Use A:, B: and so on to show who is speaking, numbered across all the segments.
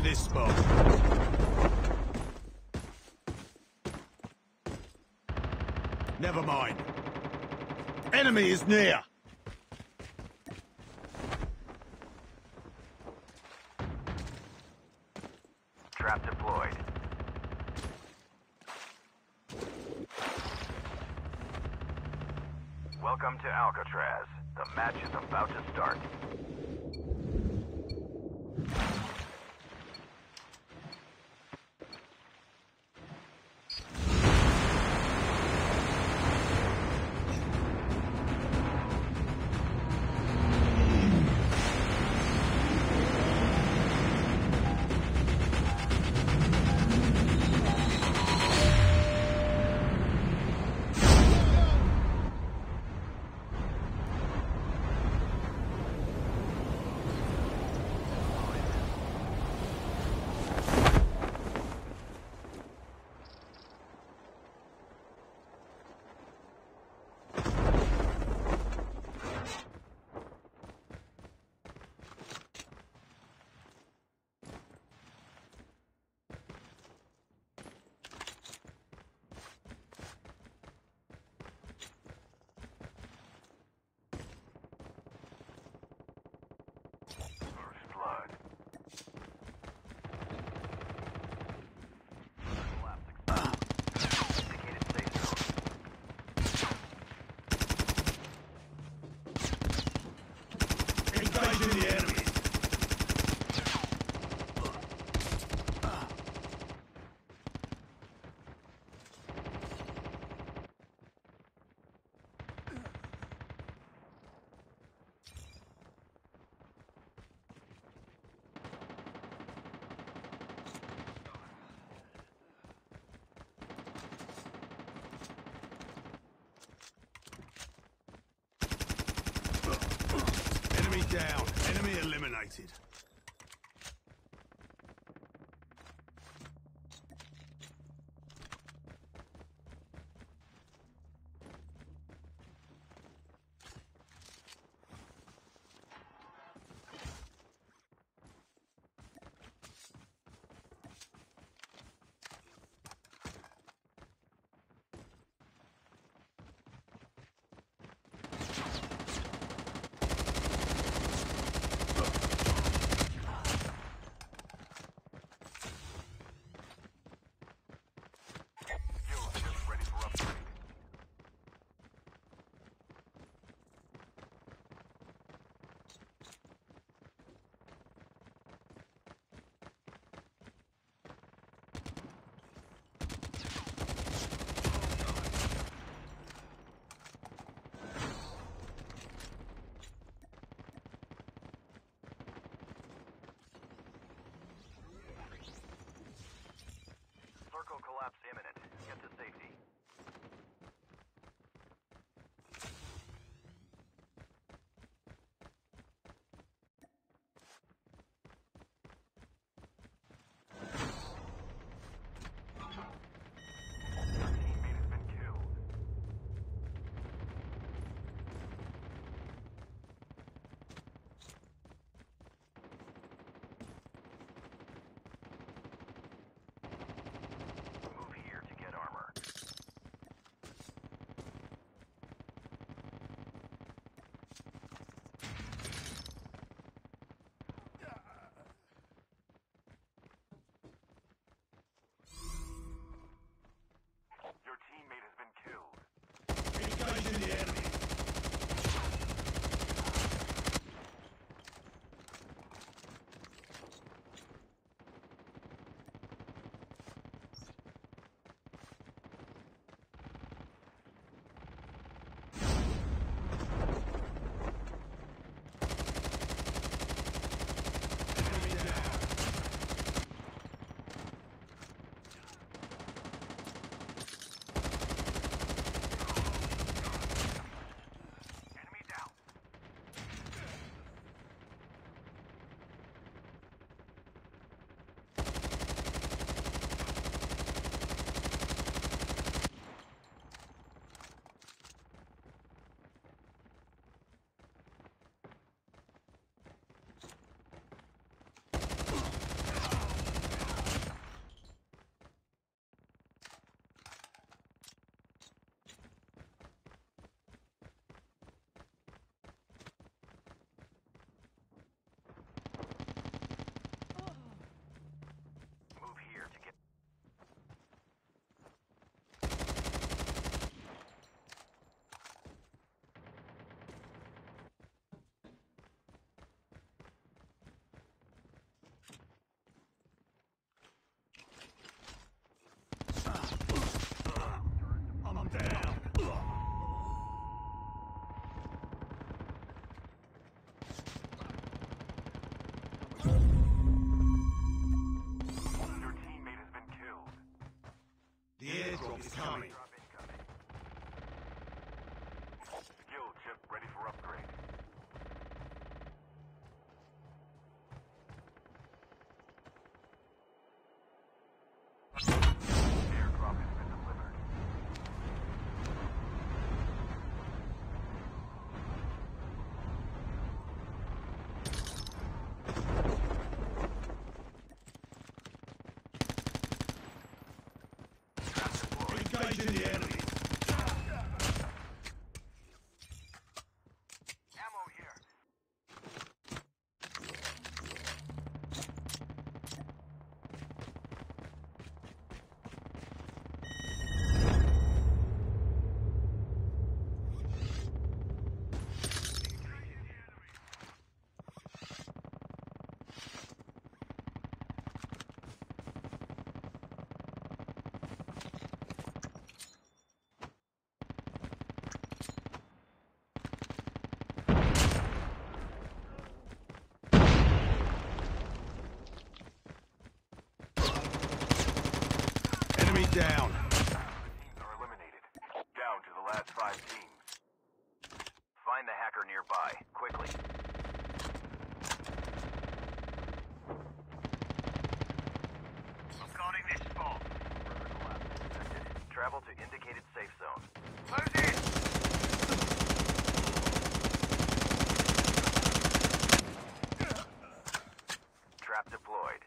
A: this spot. Never mind. Enemy is near.
B: Trap deployed. Welcome to Alcatraz. The match is about to start.
A: Engaging the enemy. Enemy down. Enemy eliminated.
B: Travel to indicated safe zone. Close in! Trap deployed.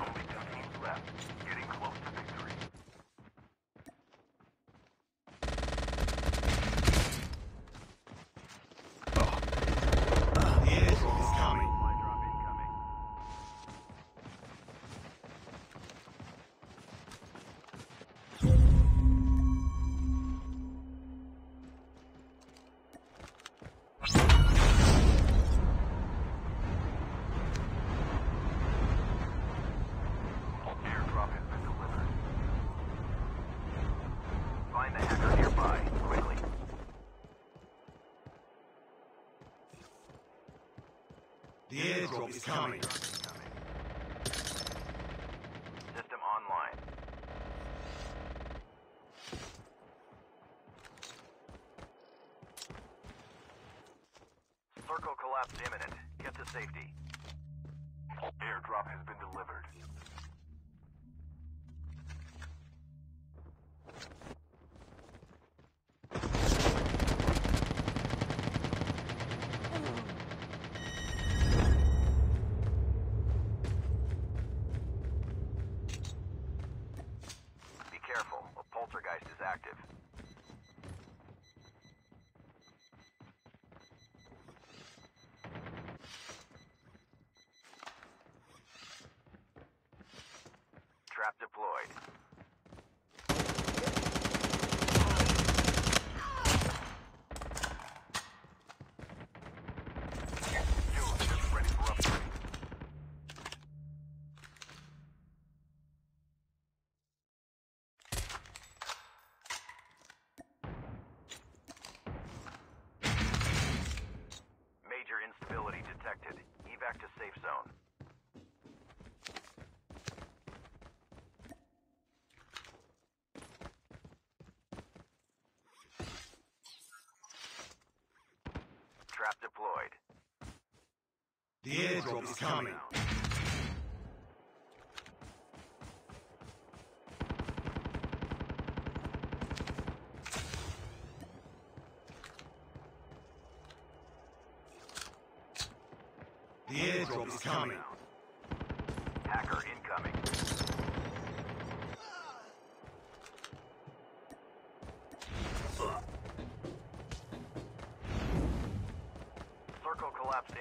B: Only two teams left. Getting close to victory.
A: The airdrop is coming.
B: Supply drop incoming. Airdrop has been delivered. Find the hacker nearby, quickly.
A: The airdrop is coming.
B: System online. Circle collapse imminent. Get to safety. Airdrop has been delivered. Deployed. Trap deployed.
A: The airdrop is coming. The airdrop is coming.
B: Hacker incoming.